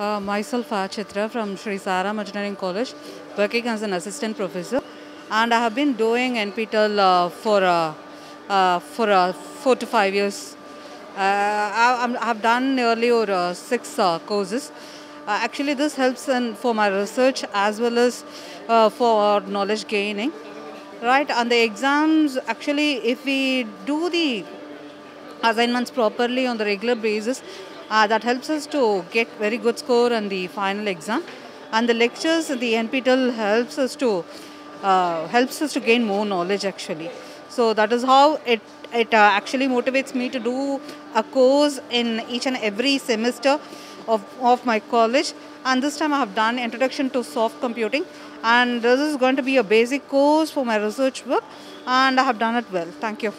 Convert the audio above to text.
Uh, myself, Chitra from Sri Sairam Engineering College, working as an assistant professor, and I have been doing NPTEL uh, for uh, uh, for uh, four to five years. Uh, I, I'm- have done nearly uh, six uh, courses. Uh, actually, this helps in, for my research as well as uh, for knowledge gaining. Right, and the exams actually, if we do the assignments properly on the regular basis, uh, that helps us to get very good score on the final exam. And the lectures, the NPTEL helps us to uh, helps us to gain more knowledge actually. So that is how it it uh, actually motivates me to do a course in each and every semester of, of my college. And this time I have done introduction to soft computing, and this is going to be a basic course for my research work, and I have done it well. Thank you.